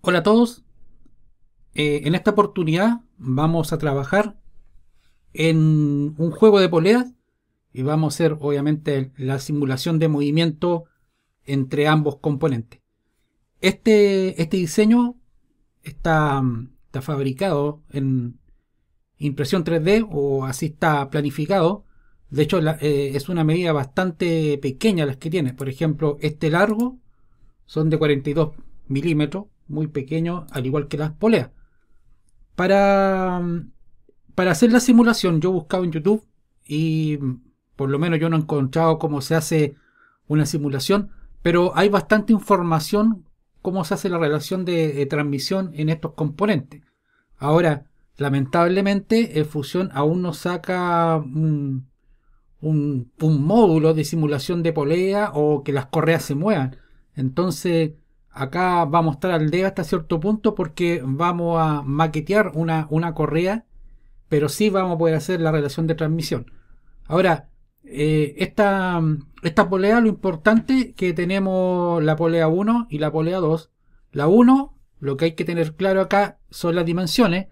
Hola a todos. Eh, en esta oportunidad vamos a trabajar en un juego de poleas y vamos a hacer obviamente la simulación de movimiento entre ambos componentes. Este, este diseño está, está fabricado en impresión 3D o así está planificado. De hecho, eh, es una medida bastante pequeña las que tiene. Por ejemplo, este largo son de 42 milímetros, muy pequeño, al igual que las poleas. Para, para hacer la simulación, yo he buscado en YouTube y por lo menos yo no he encontrado cómo se hace una simulación, pero hay bastante información cómo se hace la relación de, transmisión en estos componentes. Ahora, lamentablemente, Fusion aún no saca un, un, módulo de simulación de polea o que las correas se muevan. Entonces, acá vamos a estar al día hasta cierto punto porque vamos a maquetear una, una correa, pero sí vamos a poder hacer la relación de transmisión. Ahora, eh, esta, esta polea, lo importante que tenemos la polea 1 y la polea 2. La 1, lo que hay que tener claro acá son las dimensiones.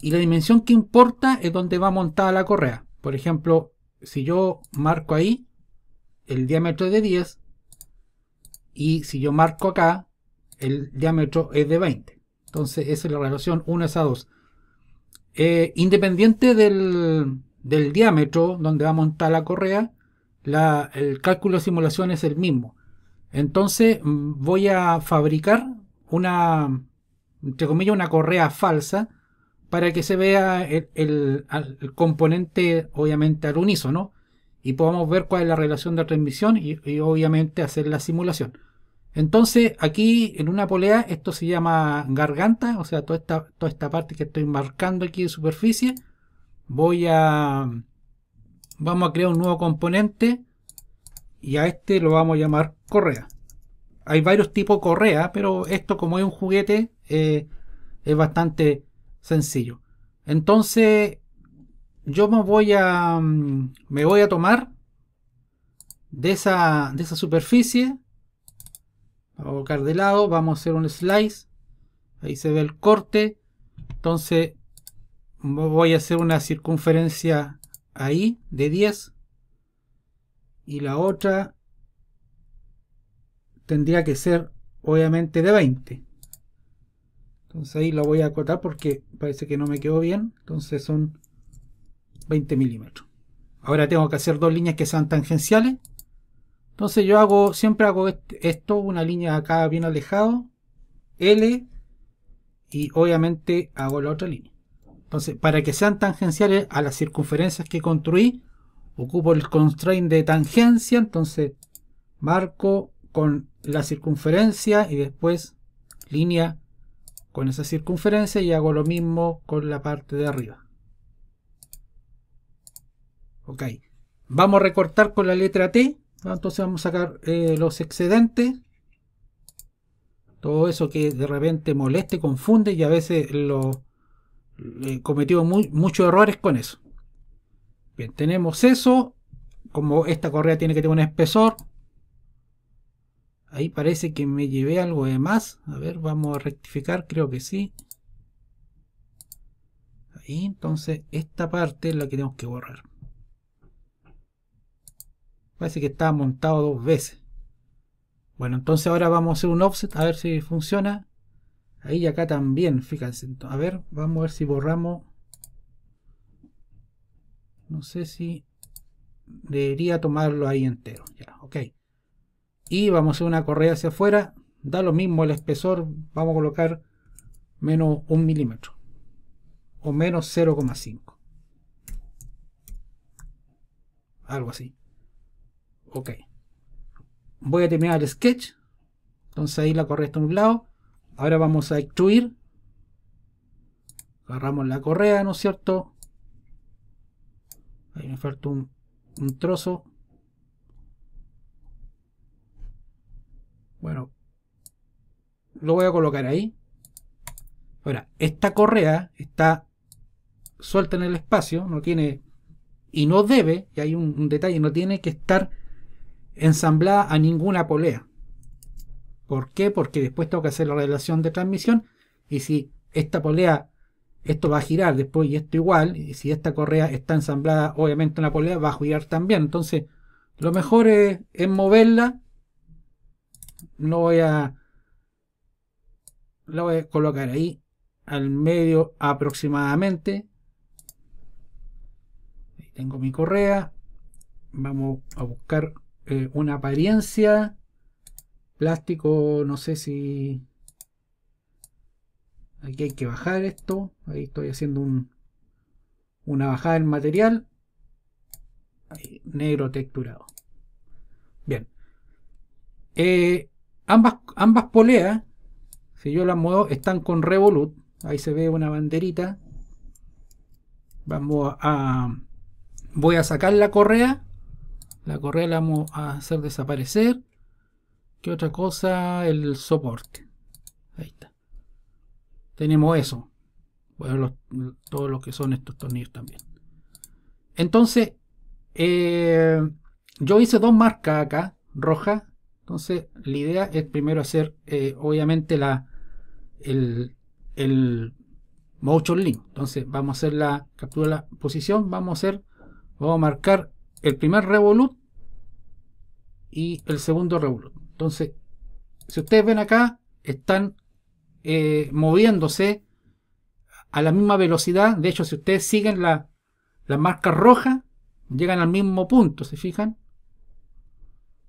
Y la dimensión que importa es donde va montada la correa. Por ejemplo, si yo marco ahí, el diámetro de 10. Y si yo marco acá, el diámetro es de 20. Entonces esa es la relación 1 es a 2. Eh, independiente del, del diámetro donde va a montar la correa, el cálculo de simulación es el mismo. Entonces mm, voy a fabricar una, entre comillas, una correa falsa para que se vea el, componente obviamente al unísono y podamos ver cuál es la relación de transmisión y, obviamente hacer la simulación. Entonces aquí en una polea esto se llama garganta, o sea toda esta, toda esta parte que estoy marcando aquí de superficie voy a vamos a crear un nuevo componente y a este lo vamos a llamar correa hay varios tipos de correa pero esto como es un juguete eh, es bastante sencillo entonces yo me voy a me voy a tomar de esa de esa superficie a colocar de lado vamos a hacer un slice ahí se ve el corte entonces voy a hacer una circunferencia ahí de 10 y la otra tendría que ser obviamente de 20 entonces ahí la voy a acotar porque parece que no me quedó bien entonces son 20 milímetros. Ahora tengo que hacer dos líneas que sean tangenciales. Entonces yo hago siempre hago esto una línea acá bien alejado L y obviamente hago la otra línea. Entonces, para que sean tangenciales a las circunferencias que construí, ocupo el constraint de tangencia, entonces marco con la circunferencia y después línea con esa circunferencia y hago lo mismo con la parte de arriba. Ok, vamos a recortar con la letra T, entonces vamos a sacar eh, los excedentes, todo eso que de repente moleste, confunde y a veces lo cometido muchos errores con eso. Bien, tenemos eso. Como esta correa tiene que tener un espesor. Ahí parece que me llevé algo de más. A ver, vamos a rectificar. Creo que sí. Ahí, entonces, esta parte es la que tenemos que borrar. Parece que está montado dos veces. Bueno, entonces ahora vamos a hacer un offset a ver si funciona. Ahí y acá también, fíjense. A ver, vamos a ver si borramos. No sé si debería tomarlo ahí entero. Ya, ok. Y vamos a hacer una correa hacia afuera. Da lo mismo el espesor. Vamos a colocar menos un milímetro. O menos 0,5. Algo así. Ok. Voy a terminar el sketch. Entonces ahí la correa está en un lado Ahora vamos a extruir. Agarramos la correa, ¿no es cierto? Ahí me falta un, trozo. Bueno, lo voy a colocar ahí. Ahora, esta correa está suelta en el espacio, no tiene, y no debe, y hay un, un, detalle, no tiene que estar ensamblada a ninguna polea. ¿Por qué? Porque después tengo que hacer la relación de transmisión y si esta polea, esto va a girar después y esto igual, y si esta correa está ensamblada obviamente en la polea va a girar también. Entonces lo mejor es, moverla. No voy a... La voy a colocar ahí al medio aproximadamente. Tengo mi correa. Vamos a buscar eh, una apariencia. Plástico, no sé si... Aquí hay que bajar esto. Ahí estoy haciendo un, una bajada en material. negro texturado. Bien. Eh, ambas, ambas poleas, si yo las muevo, están con Revolut. Ahí se ve una banderita. Vamos a... Voy a sacar la correa. La correa la vamos a hacer desaparecer. ¿Qué otra cosa? El soporte. Ahí está. Tenemos eso. Bueno, todos los que son estos tornillos también. Entonces, eh, yo hice dos marcas acá, rojas. Entonces, la idea es primero hacer, eh, obviamente, la, el, el motion link. Entonces, vamos a hacer la captura de la posición. Vamos a hacer, vamos a marcar el primer revolut y el segundo revolut. Entonces, si ustedes ven acá, están eh, moviéndose a la misma velocidad. De hecho, si ustedes siguen la, la marca roja, llegan al mismo punto, ¿se fijan?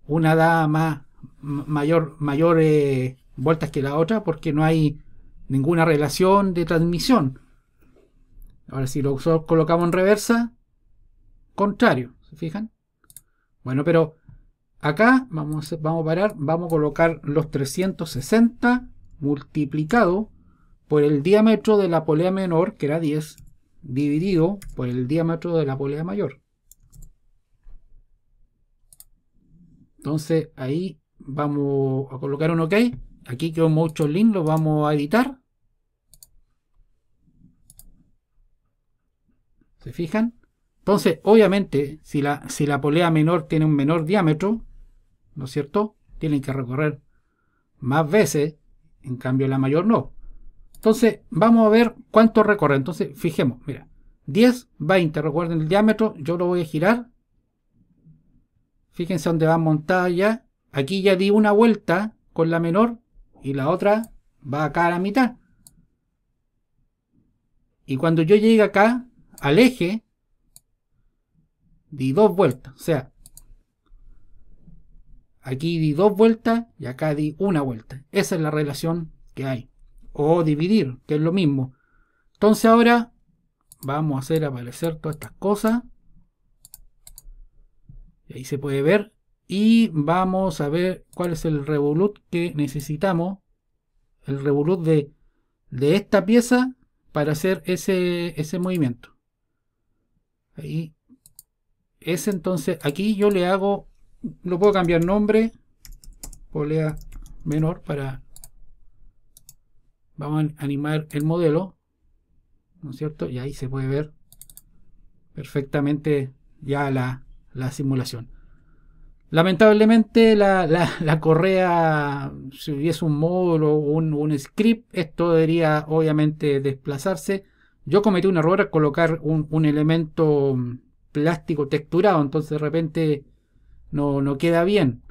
Una da más mayor, mayor vueltas que la otra porque no hay ninguna relación de transmisión. Ahora si lo colocamos en reversa, contrario, ¿se fijan? Bueno, pero Acá vamos vamos a parar, vamos a colocar los 360 multiplicado por el diámetro de la polea menor, que era 10, dividido por el diámetro de la polea mayor. Entonces ahí vamos a colocar un OK. Aquí quedó mucho link, lo vamos a editar. ¿Se fijan? Entonces, obviamente, si la, si la polea menor tiene un menor diámetro, ¿no es cierto? Tienen que recorrer más veces, en cambio la mayor no. Entonces, vamos a ver cuánto recorre. Entonces, fijemos, mira, 10, 20, recuerden el diámetro, yo lo voy a girar. Fíjense dónde va montada ya. Aquí ya di una vuelta con la menor y la otra va acá a la mitad. Y cuando yo llegue acá al eje, di dos vueltas. O sea, Aquí di dos vueltas y acá di una vuelta. Esa es la relación que hay. O dividir, que es lo mismo. Entonces ahora vamos a hacer aparecer todas estas cosas. Y ahí se puede ver. Y vamos a ver cuál es el revolut que necesitamos. El revolut de, de esta pieza para hacer ese, ese movimiento. Ahí. Ese entonces, aquí yo le hago lo puedo cambiar nombre polea menor para vamos a animar el modelo ¿no es cierto? y ahí se puede ver perfectamente ya la, simulación lamentablemente la, la, correa si hubiese un módulo un, un, script esto debería obviamente desplazarse yo cometí un error al colocar un, un elemento plástico texturado entonces de repente no, no queda bien.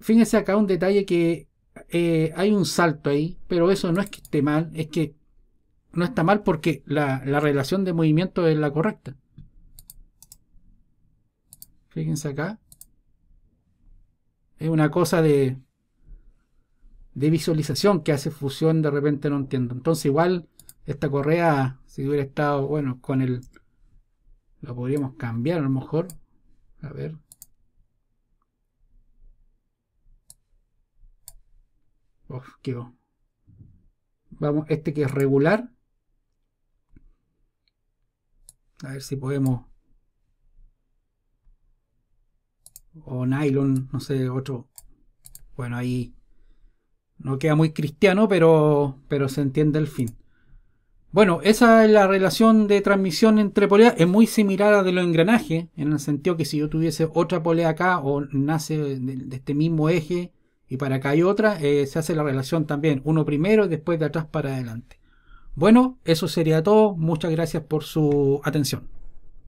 Fíjense acá un detalle que eh, hay un salto ahí, pero eso no es que esté mal, es que no está mal porque la, relación de movimiento es la correcta. Fíjense acá. Es una cosa de, de visualización que hace fusión, de repente no entiendo. Entonces igual esta correa, si hubiera estado, bueno, con el... Lo podríamos cambiar a lo mejor. A ver. Vamos, este que es regular. A ver si podemos. O nylon, no sé, otro. Bueno, ahí no queda muy cristiano, pero, pero se entiende el fin. Bueno, esa es la relación de transmisión entre poleas. Es muy similar a de los engranajes, en el sentido que si yo tuviese otra polea acá o nace de este mismo eje Y para acá hay otra, eh, se hace la relación también, uno primero y después de atrás para adelante. Bueno, eso sería todo. Muchas gracias por su atención.